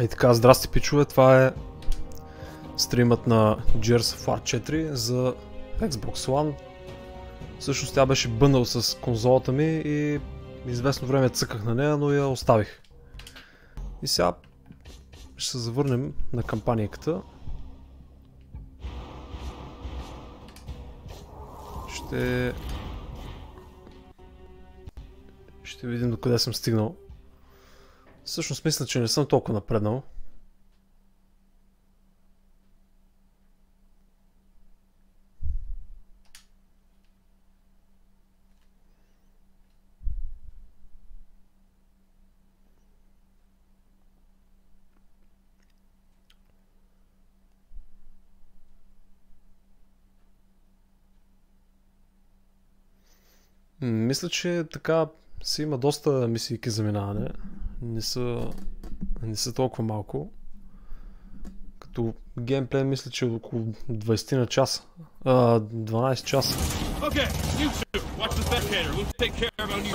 И така, здрасти пичове, това е стримът на Gears of War 4 за Xbox One. Всъщност тя беше бънал с конзолата ми и известно време цъках на нея, но я оставих. И сега ще се завърнем на кампанията. Ще... Ще видим до къде съм стигнал. Всъщност мисля, че не съм толкова напреднал. Мисля, че така си има доста мисийки за минаване. Не са, не са толкова малко. Като геймплей мисля, че е около 20 на час. А, 12 часа. Okay, you two, watch the spectator. We'll take care of our new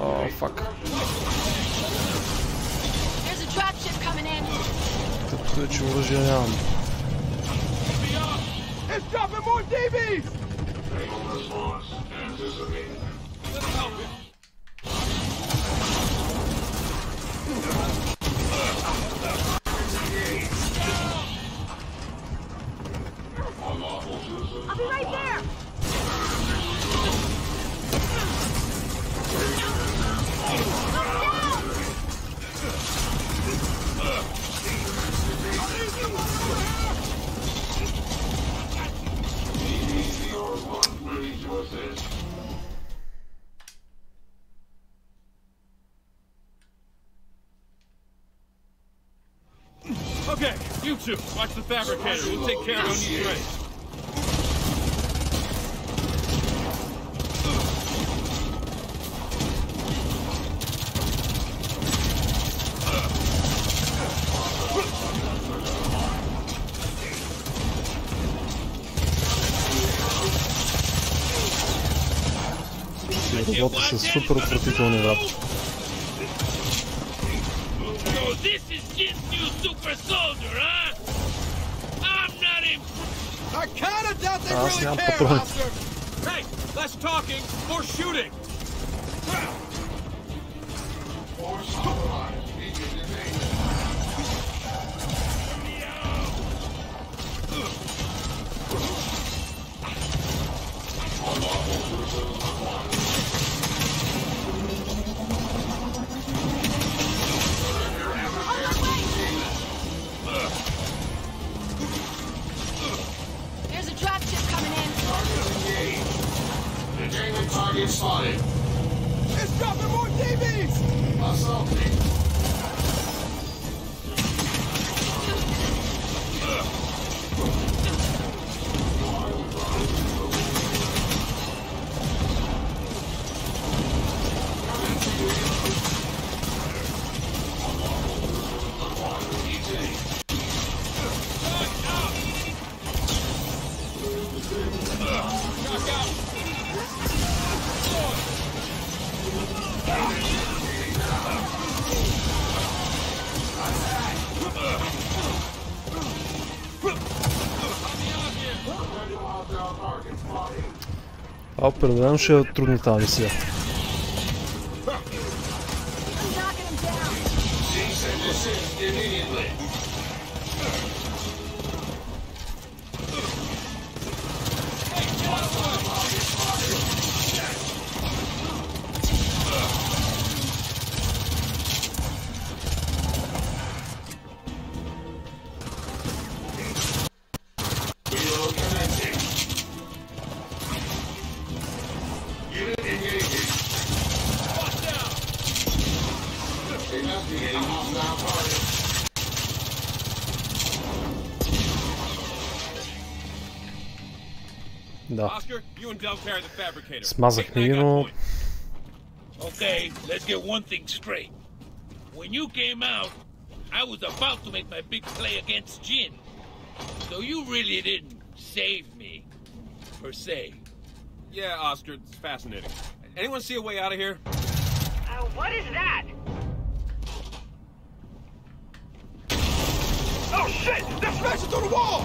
Oh, fuck. Kılıç vuracağım. dropping more DBs! you two, watch the fabricator. We'll take care of O'Neill's race. Работеше супер отвратителни I kind of doubt they really care, Officer. Hey, less talking, more shooting. Target spotted. It's dropping more DBs! Assaulting. Определено ще е трудна тази мисия. Смазах ми едно. Okay, let's get one thing straight. When you came out, I was about to make my big play against Jinn. So you really didn't save me, per se. Yeah, Oscar, it's fascinating. Anyone see a way out of here? Uh, what is that? Oh shit! That smashing through the wall!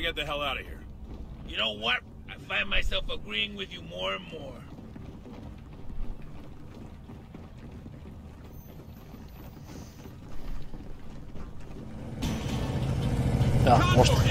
to get the hell out of here. You know what? I find myself agreeing with you more and more. Ja, може.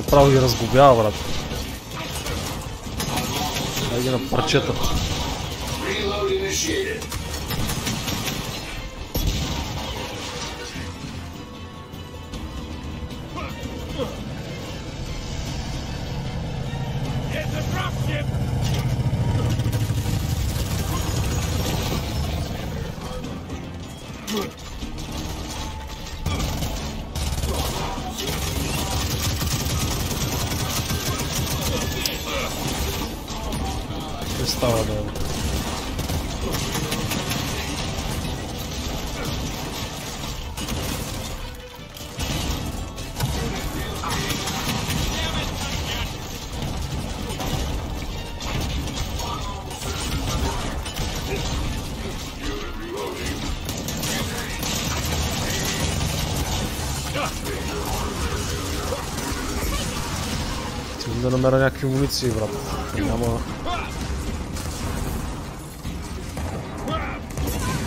Направо ги разглобява, брат. Дай ги на парчета. да намеря някакви муниции, брат. Няма...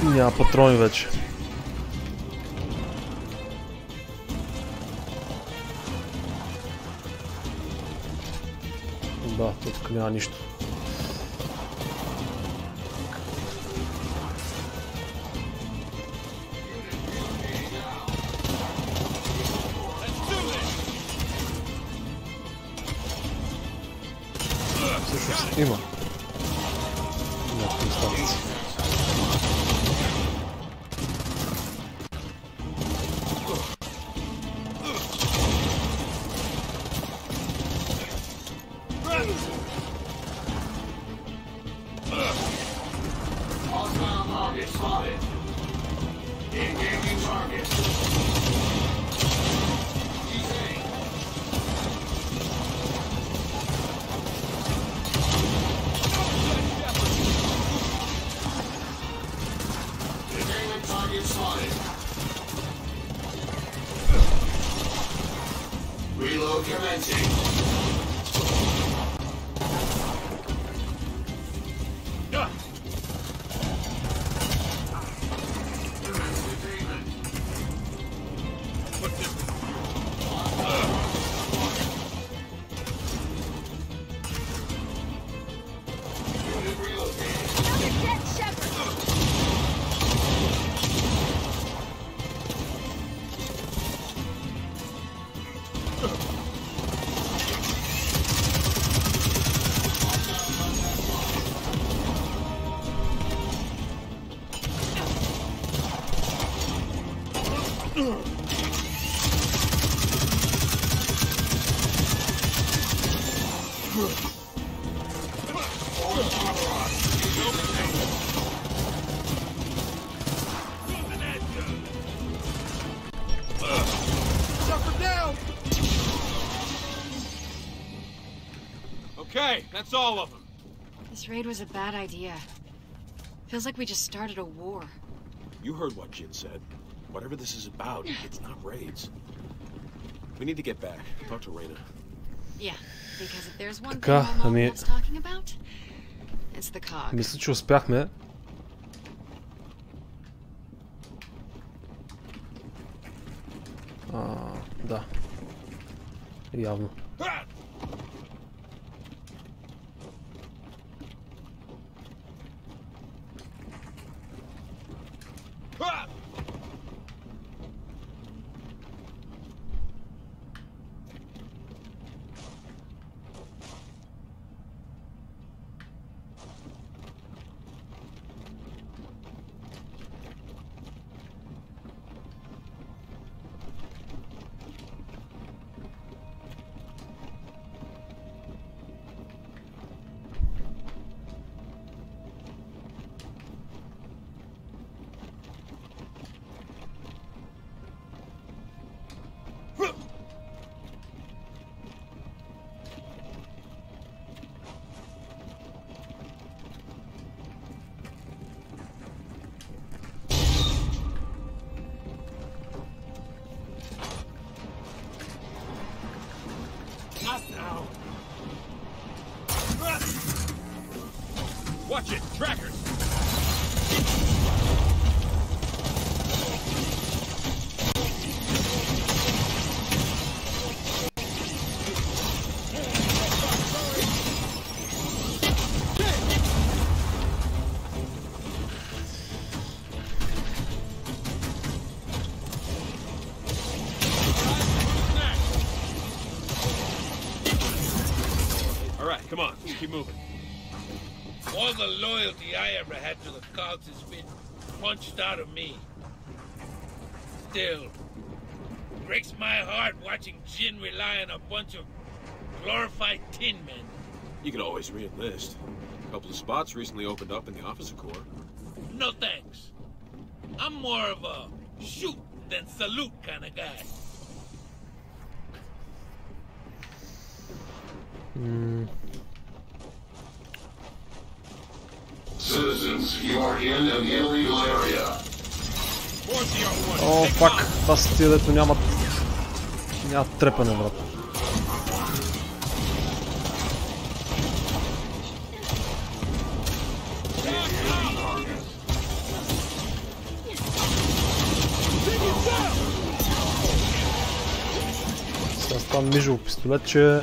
Няма патрони вече. Да, тук няма нищо. Reload That's all of them. This raid was a bad idea. Feels like we just started a war. You heard what Jinn said. Whatever this is about, it's not raids. We need to get back. Talk to Reyna. Yeah, because if there's one така, thing ами... talking about, it's the cog. Мисля, че успяхме. А, да. Явно. To the cogs has been punched out of me. Still, breaks my heart watching Jinn rely on a bunch of glorified tin men. You can always re-enlist. A couple of spots recently opened up in the officer corps. No thanks. I'm more of a shoot than salute kind of guy. Hmm. Citizens, you are in an illegal area. О, фак, това са тия, дето нямат... Нямат трепане, брат. Сега с това мижо пистолетче...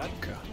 Danke.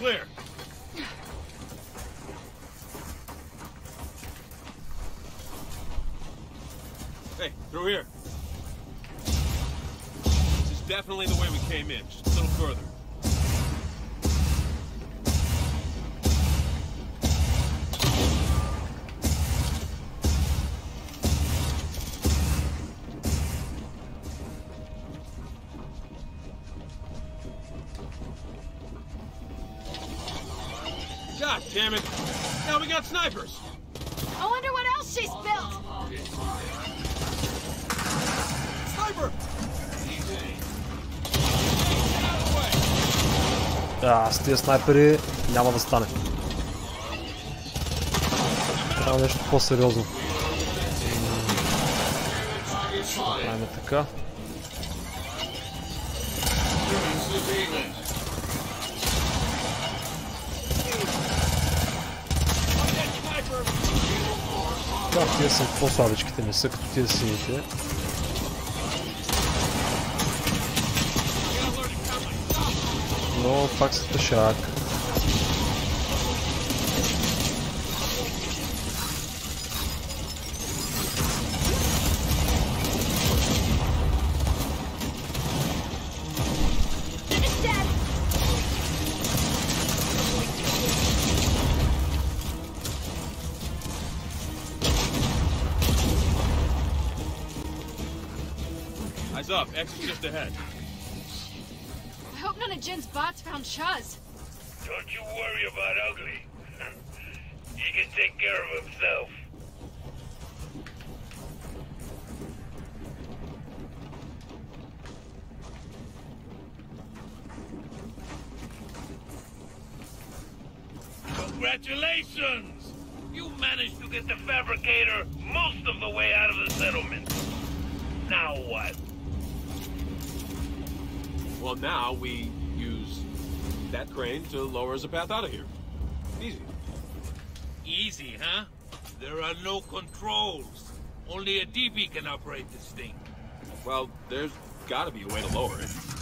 Clear. Hey, through here. This is definitely the way we came in, just a little further. Snipers! I wonder what else she's built. Sniper! А, с тия снайпери няма да стане. Трябва нещо по-сериозно. Правим така. Тия са по-слабичките, не са като тия сините. Но пак са тъшак. Eyes up, exit's just ahead. I hope none of Jinn's bots found Chuz. Don't you worry about Ugly. he can take care of himself. Congratulations! You managed to get the fabricator most of the way out of the settlement. Now what? Well, now we use that crane to lower us a path out of here. Easy. Easy, huh? There are no controls. Only a DB can operate this thing. Well, there's gotta be a way to lower it.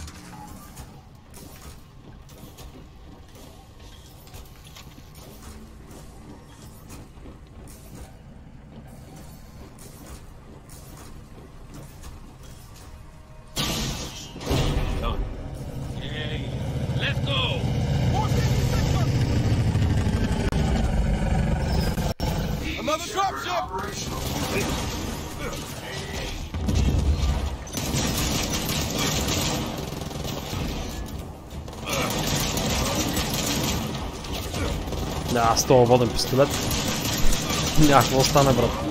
Operational. Да, с този воден пистолет. Няма какво брат.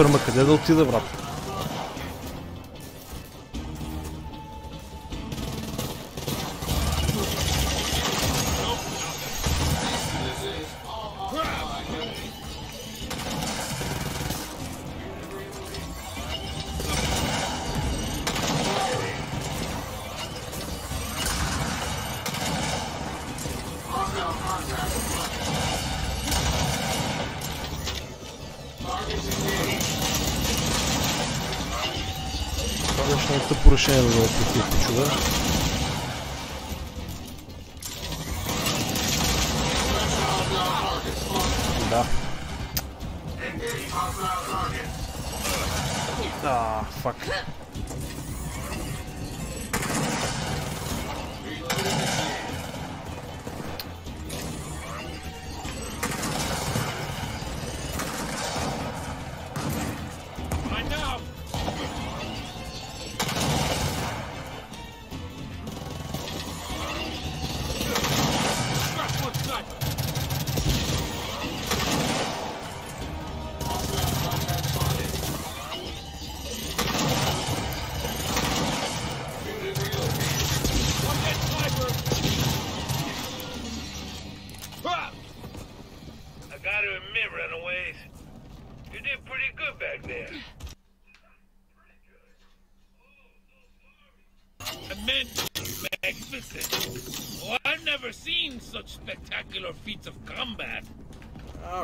for uma cadeira, ele utiliza braços. here. Da. Ah, fuck.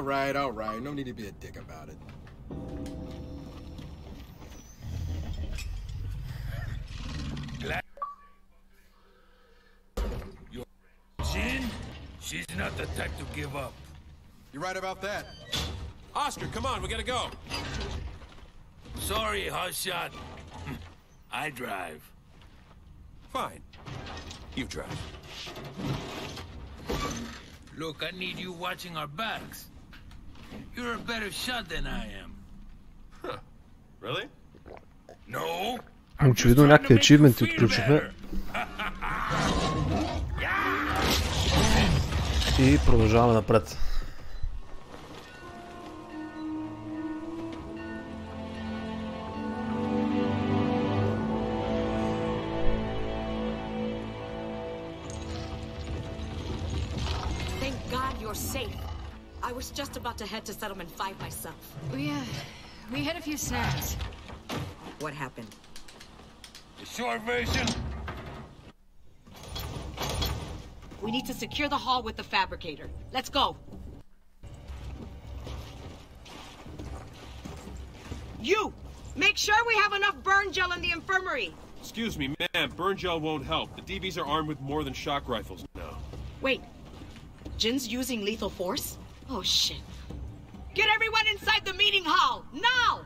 Right, all right. No need to be a dick about it. Jinn, she's not the type to give up. You're right about that. Oscar, come on, we gotta go. Sorry, hotshot. I drive. Fine. You drive. Look, I need you watching our backs. You're a better shot than I am. Really? No? Очевидно някакви ачивменти отключихме. И продължаваме напред. I was just about to head to Settlement 5 myself. We, uh, we hit a few snags. What happened? The short version? We need to secure the hall with the fabricator. Let's go. You! Make sure we have enough burn gel in the infirmary. Excuse me, ma'am. Burn gel won't help. The DBs are armed with more than shock rifles now. Wait. Jinn's using lethal force? Oh, shit. Get everyone inside the meeting hall! Now!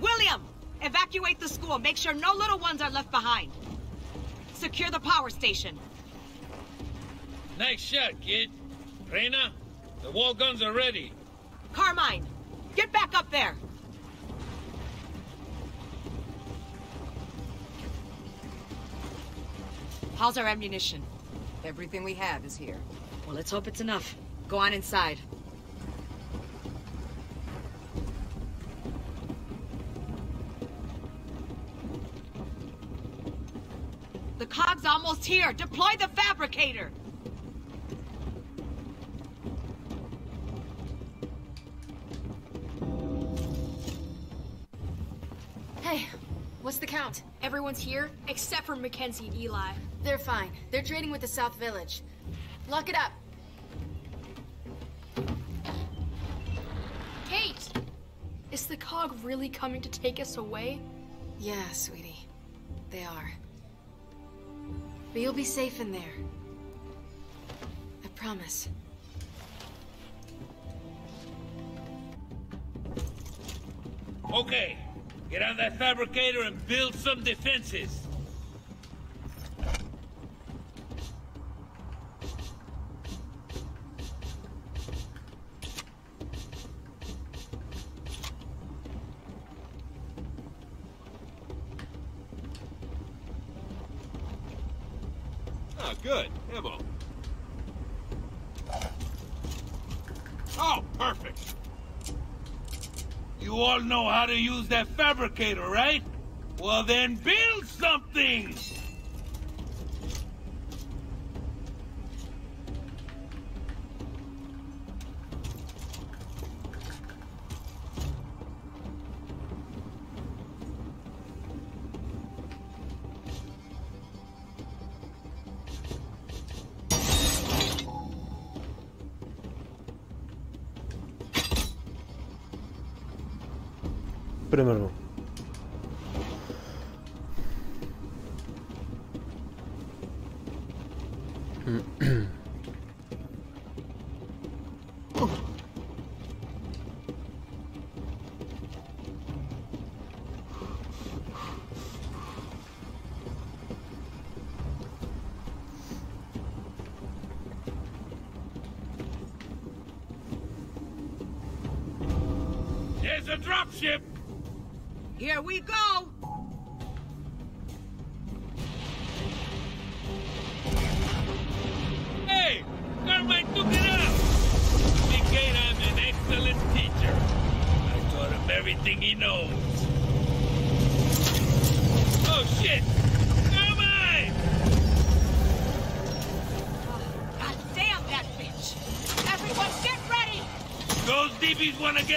William! Evacuate the school. Make sure no little ones are left behind. Secure the power station. Nice shot, kid. Reyna, the wall guns are ready. Carmine, get back up there. How's our ammunition? Everything we have is here. Well, let's hope it's enough. Go on inside. The cog's almost here. Deploy the fabricator. Hey, what's the count? Everyone's here except for Mackenzie and Eli. They're fine. They're trading with the South Village. Lock it up. Kait! Is the cog really coming to take us away? Yeah, sweetie. They are. But you'll be safe in there. I promise. Okay, get on that fabricator and build some defenses. Oh, good. Ammo. Oh, perfect. You all know how to use that fabricator, right? Well, then build something!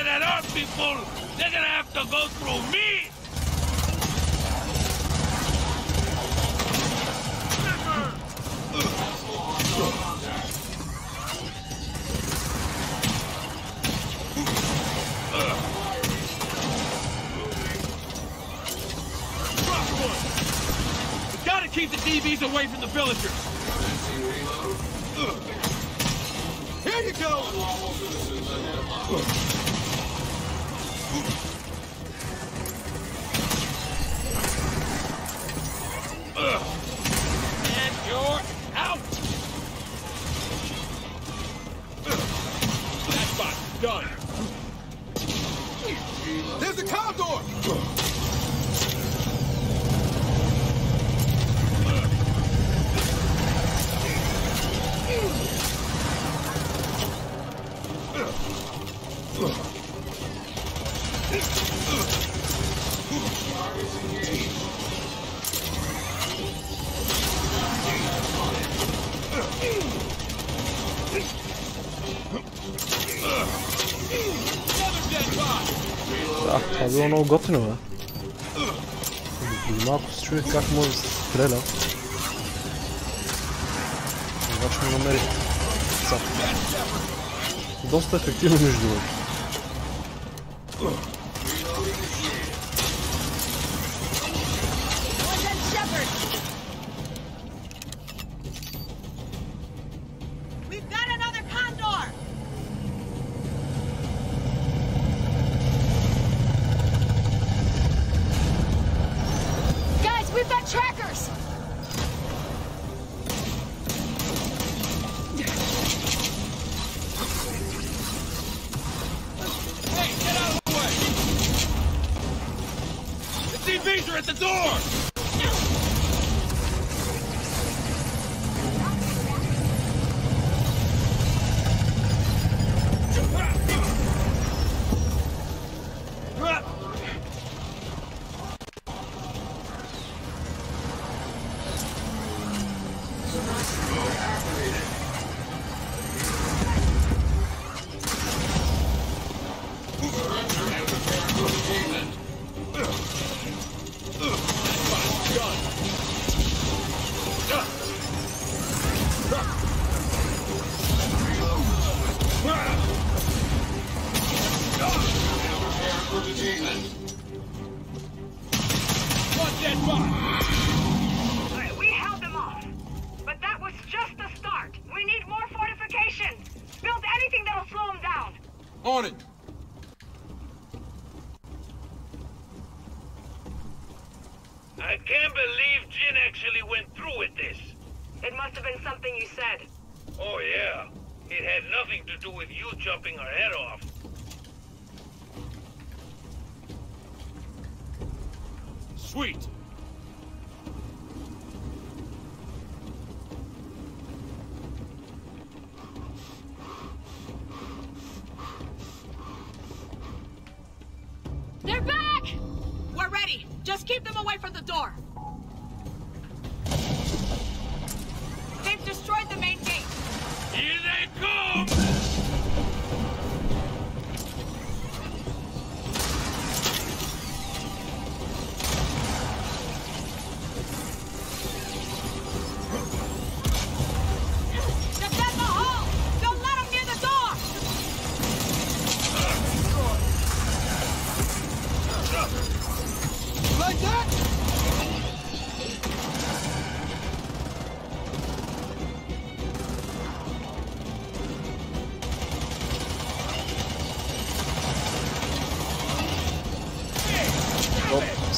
there are people, they're gonna have to go through me! Да, това е било много готино, бе. Преди малко се чуех как може да се стреля. Обаче ме намерих. Доста ефективно между другото. Let's go.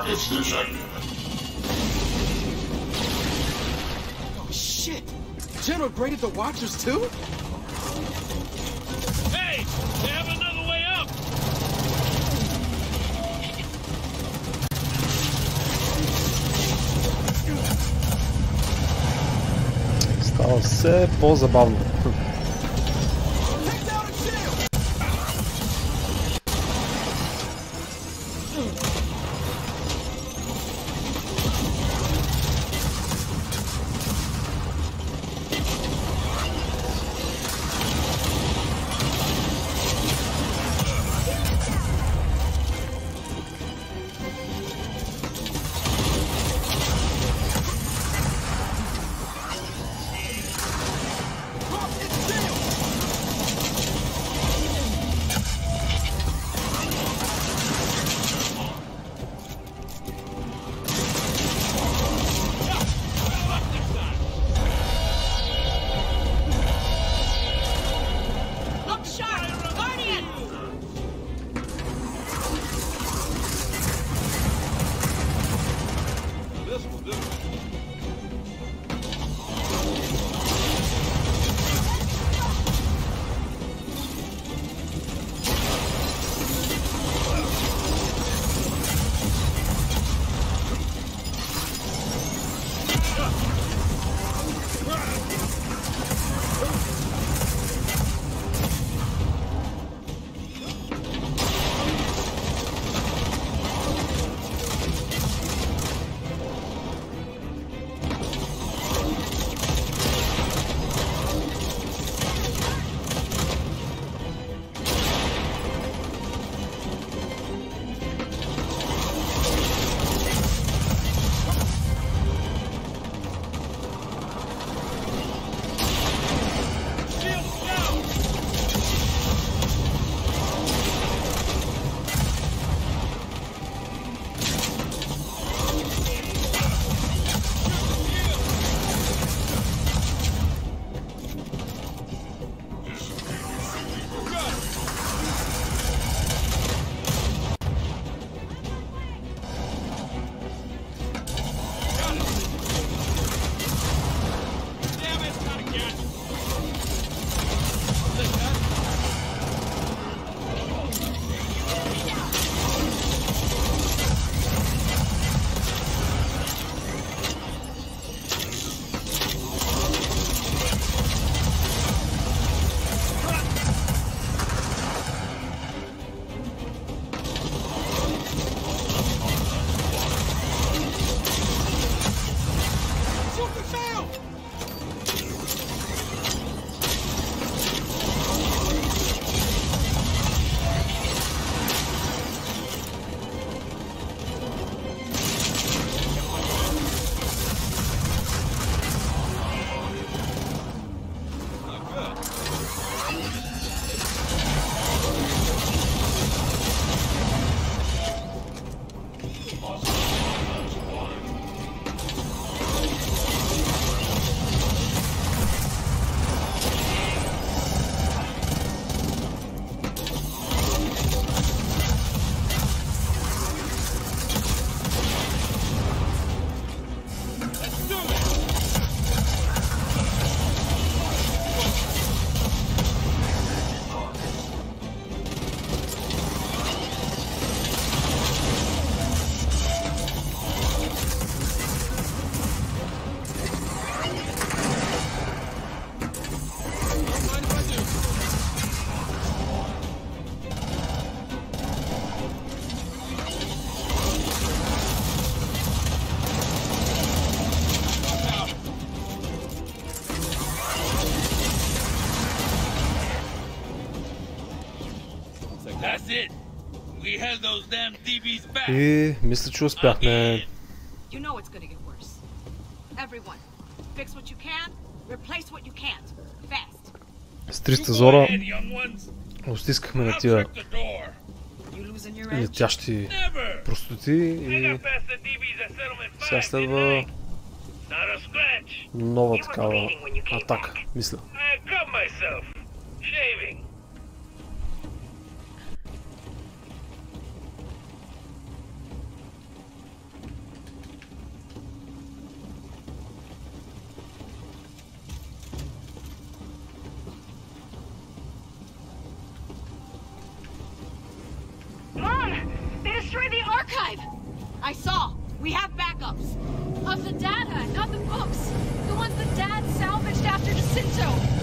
target station. Oh shit! General graded the Watchers too? Hey! They have another way up! Stal se pozabavljati. И мисля, че успяхме. С 300 зора Остискахме на тия летящи простоти и сега следва нова такава атака, мисля. books. The ones that Dad salvaged after Jacinto.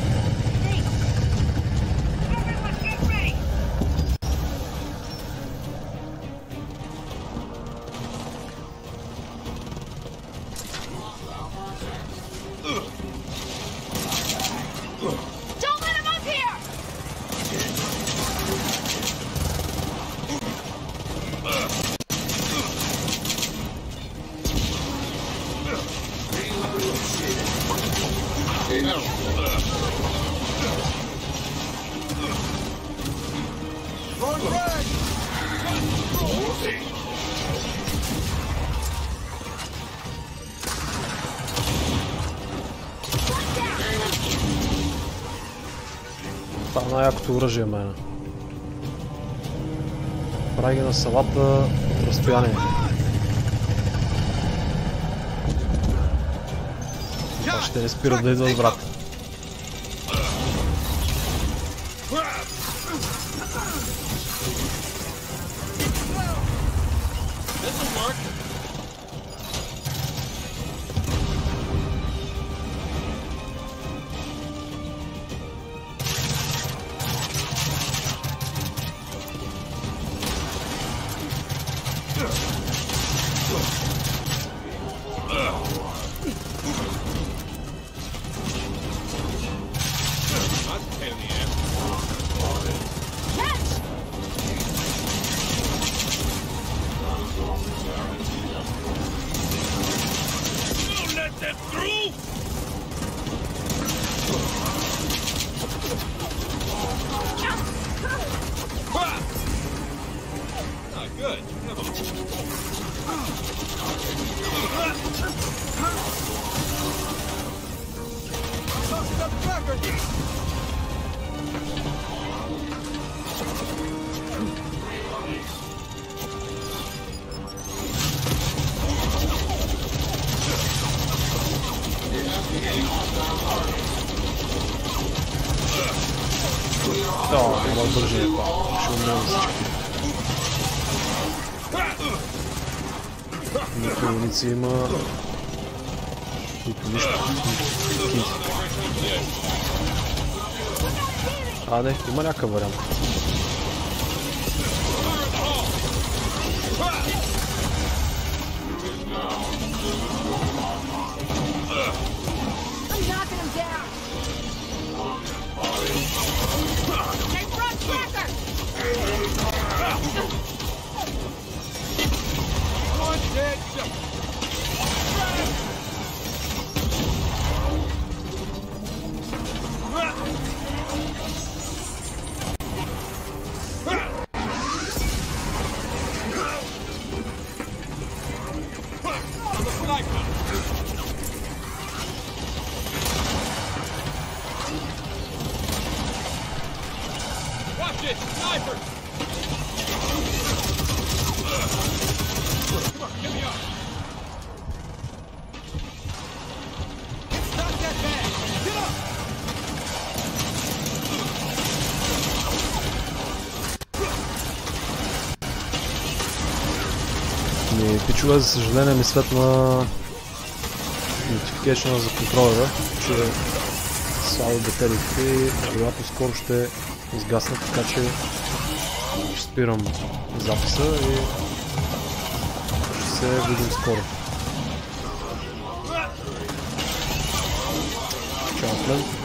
като оръжие мене. Прави ги на салата от разстояние. Значи Това ще не спира да идват врата. cima. né, yumar hakkı var ama. Пичува, за съжаление ми светна notification за контролера, че слабо батериите вероятно скоро ще изгаснат, така че ще спирам записа и ще се видим скоро. Чао, Плен.